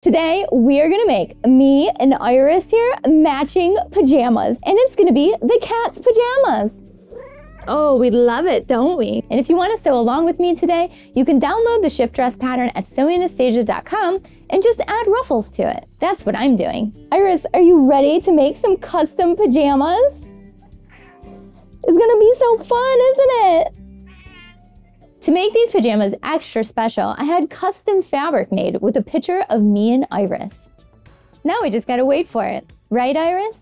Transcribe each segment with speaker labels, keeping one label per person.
Speaker 1: Today, we are gonna make me and Iris here matching pajamas, and it's gonna be the cat's pajamas. Oh, we love it, don't we? And if you wanna sew along with me today, you can download the shift dress pattern at sewanastasia.com and just add ruffles to it. That's what I'm doing. Iris, are you ready to make some custom pajamas? It's gonna be so fun, isn't it? To make these pajamas extra special, I had custom fabric made with a picture of me and Iris. Now we just gotta wait for it. Right, Iris?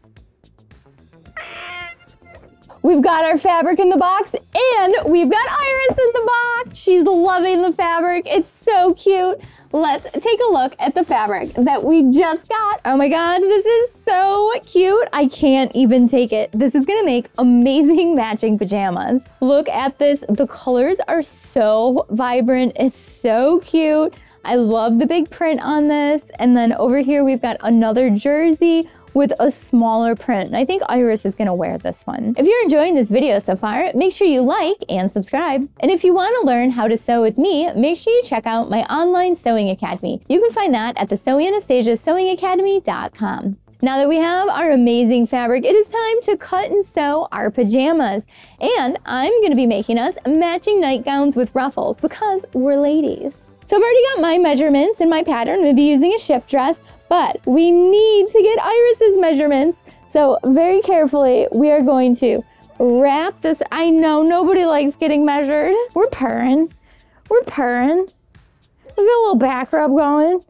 Speaker 1: We've got our fabric in the box and we've got Iris in the box. She's loving the fabric. It's so cute. Let's take a look at the fabric that we just got. Oh my God, this is so cute. I can't even take it. This is gonna make amazing matching pajamas. Look at this. The colors are so vibrant. It's so cute. I love the big print on this. And then over here, we've got another jersey with a smaller print. I think Iris is gonna wear this one. If you're enjoying this video so far, make sure you like and subscribe. And if you wanna learn how to sew with me, make sure you check out my online sewing academy. You can find that at the Sew Anastasia Sewing Academy.com. Now that we have our amazing fabric, it is time to cut and sew our pajamas. And I'm gonna be making us matching nightgowns with ruffles because we're ladies. So I've already got my measurements and my pattern. I'm gonna be using a shift dress, but we need to get Iris's measurements. So very carefully, we are going to wrap this. I know nobody likes getting measured. We're purring. We're purring. Look at a little back rub going.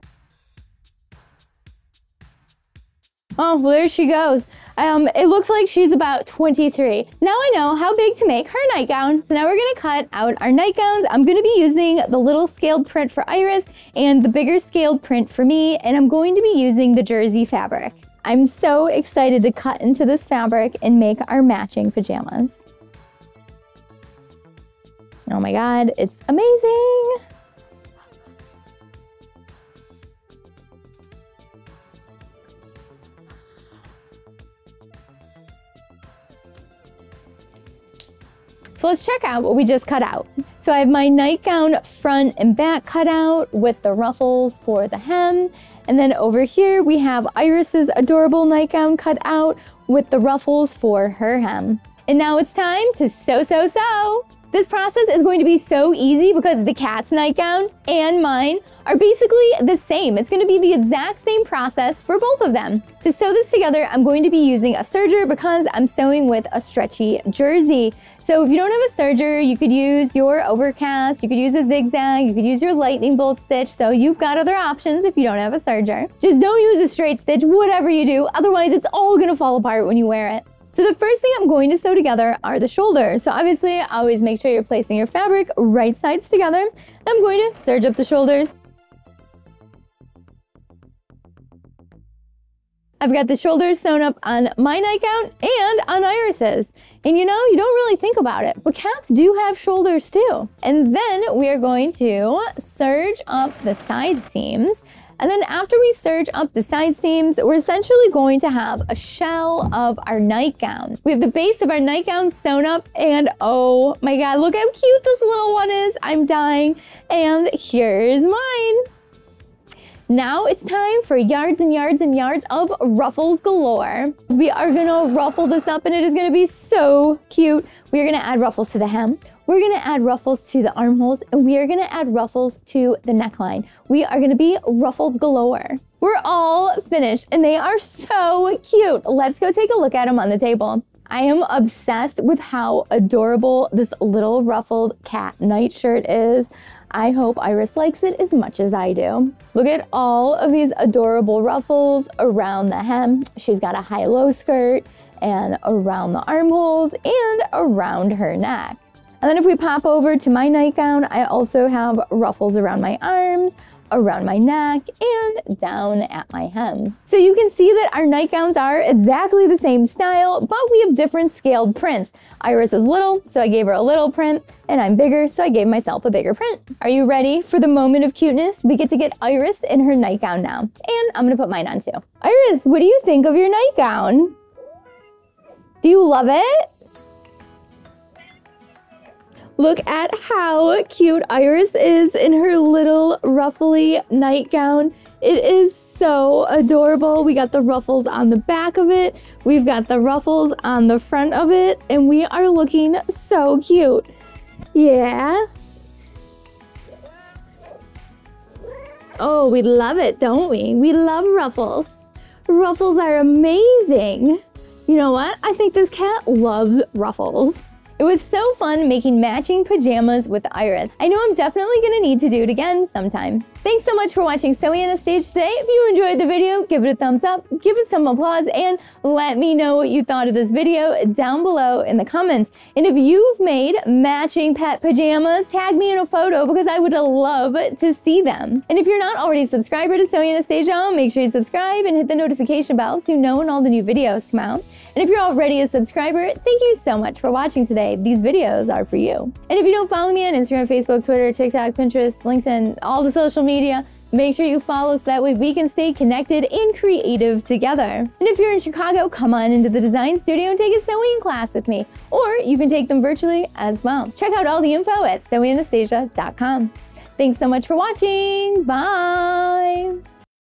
Speaker 1: Oh, well, there she goes. Um, it looks like she's about 23. Now I know how big to make her nightgown. So now we're gonna cut out our nightgowns. I'm gonna be using the little scaled print for Iris and the bigger scaled print for me, and I'm going to be using the jersey fabric. I'm so excited to cut into this fabric and make our matching pajamas. Oh my God, it's amazing. So let's check out what we just cut out. So I have my nightgown front and back cut out with the ruffles for the hem. And then over here we have Iris's adorable nightgown cut out with the ruffles for her hem. And now it's time to sew, sew, sew. This process is going to be so easy because the cat's nightgown and mine are basically the same. It's going to be the exact same process for both of them. To sew this together, I'm going to be using a serger because I'm sewing with a stretchy jersey. So if you don't have a serger, you could use your overcast, you could use a zigzag, you could use your lightning bolt stitch. So you've got other options if you don't have a serger. Just don't use a straight stitch, whatever you do. Otherwise, it's all gonna fall apart when you wear it. So the first thing I'm going to sew together are the shoulders. So obviously, always make sure you're placing your fabric right sides together. I'm going to serge up the shoulders. I've got the shoulders sewn up on my nightgown and on Iris's. And you know, you don't really think about it, but cats do have shoulders too. And then we are going to serge up the side seams. And then after we serge up the side seams, we're essentially going to have a shell of our nightgown. We have the base of our nightgown sewn up and oh my God, look how cute this little one is. I'm dying. And here's mine. Now it's time for yards and yards and yards of ruffles galore. We are gonna ruffle this up and it is gonna be so cute. We are gonna add ruffles to the hem. We're gonna add ruffles to the armholes and we are gonna add ruffles to the neckline. We are gonna be ruffled galore. We're all finished and they are so cute. Let's go take a look at them on the table. I am obsessed with how adorable this little ruffled cat nightshirt is. I hope Iris likes it as much as I do. Look at all of these adorable ruffles around the hem. She's got a high-low skirt and around the armholes and around her neck. And then if we pop over to my nightgown, I also have ruffles around my arms, around my neck, and down at my hem. So you can see that our nightgowns are exactly the same style, but we have different scaled prints. Iris is little, so I gave her a little print, and I'm bigger, so I gave myself a bigger print. Are you ready for the moment of cuteness? We get to get Iris in her nightgown now, and I'm gonna put mine on too. Iris, what do you think of your nightgown? Do you love it? Look at how cute Iris is in her little ruffly nightgown. It is so adorable. We got the ruffles on the back of it. We've got the ruffles on the front of it. And we are looking so cute. Yeah. Oh, we love it, don't we? We love ruffles. Ruffles are amazing. You know what? I think this cat loves ruffles. It was so fun making matching pajamas with Iris. I know I'm definitely gonna need to do it again sometime. Thanks so much for watching Sew Anastasia today. If you enjoyed the video, give it a thumbs up, give it some applause, and let me know what you thought of this video down below in the comments. And if you've made matching pet pajamas, tag me in a photo because I would love to see them. And if you're not already a subscriber to Sew Anastasia, make sure you subscribe and hit the notification bell so you know when all the new videos come out. And if you're already a subscriber, thank you so much for watching today. These videos are for you. And if you don't follow me on Instagram, Facebook, Twitter, TikTok, Pinterest, LinkedIn, all the social media, Make sure you follow so that way we can stay connected and creative together. And if you're in Chicago, come on into the design studio and take a sewing class with me. Or you can take them virtually as well. Check out all the info at sewanastasia.com. Thanks so much for watching. Bye.